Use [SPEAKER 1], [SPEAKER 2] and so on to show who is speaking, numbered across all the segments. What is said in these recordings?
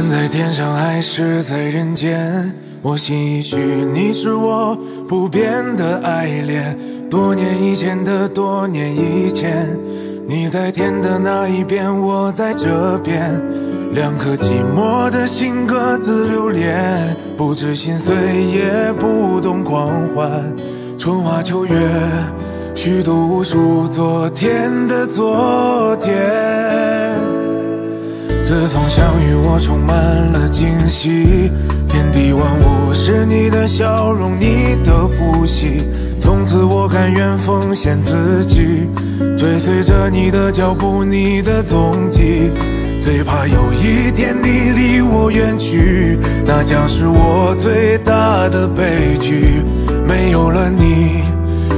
[SPEAKER 1] 管在天上还是在人间，我心已许你是我不变的爱恋。多年以前的多年以前，你在天的那一边，我在这边，两颗寂寞的心各自留恋，不知心碎也不懂狂欢。春花秋月，虚度无数昨天的昨天。自从相遇，我充满了惊喜。天地万物是你的笑容，你的呼吸。从此我甘愿奉献自己，追随着你的脚步，你的踪迹。最怕有一天你离我远去，那将是我最大的悲剧。没有了你，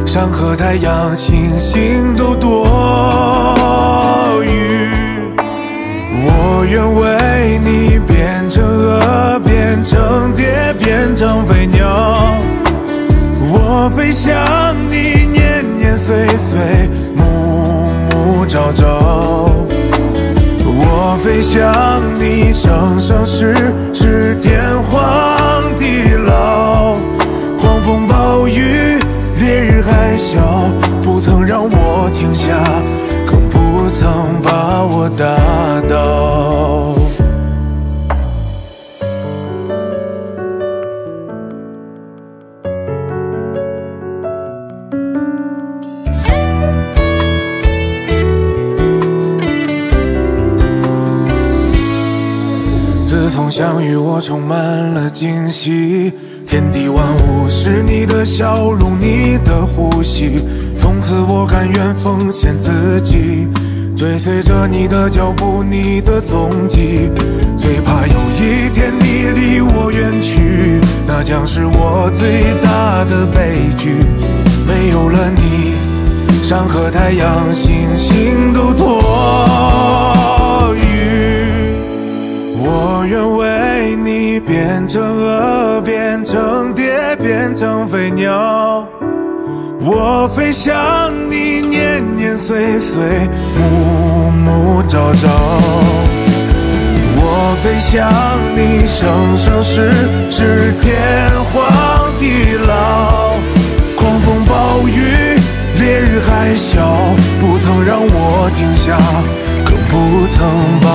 [SPEAKER 1] 山河太阳、星星都多想你，生生世世，天荒地老。狂风暴雨，烈日海啸，不曾让我停下，更不曾把我打自从相遇，我充满了惊喜。天地万物是你的笑容，你的呼吸。从此我甘愿奉献自己，追随着你的脚步，你的踪迹。最怕有一天你离我远去，那将是我最大的悲剧。没有了你，山河太阳、星星都多变成蝶，变成飞鸟。我飞向你，年年岁岁，暮暮朝朝。我飞向你，生生世世，天荒地老。狂风暴雨，烈日海啸，不曾让我停下，更不曾把。